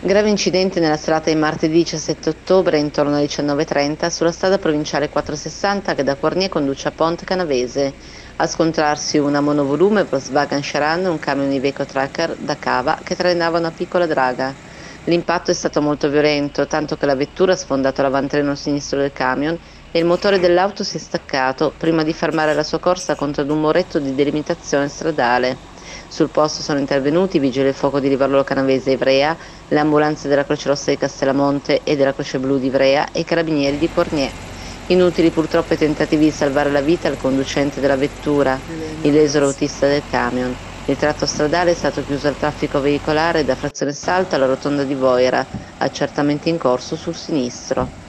Grave incidente nella serata di martedì 17 ottobre intorno alle 19.30 sulla strada provinciale 460 che da Quarnier conduce a Ponte Canavese. A scontrarsi una monovolume Volkswagen Charan e un camion Iveco Tracker da cava che trainava una piccola draga. L'impatto è stato molto violento, tanto che la vettura ha sfondato l'avantreno sinistro del camion e il motore dell'auto si è staccato prima di fermare la sua corsa contro ad un muretto di delimitazione stradale. Sul posto sono intervenuti vigili del fuoco di Livorno Canavese e Ivrea, le ambulanze della Croce Rossa di Castellamonte e della Croce Blu di Ivrea e i carabinieri di Pornier. Inutili purtroppo i tentativi di salvare la vita al conducente della vettura, illeso l'autista del camion. Il tratto stradale è stato chiuso al traffico veicolare da frazione Salto alla rotonda di Voira, accertamento in corso sul sinistro.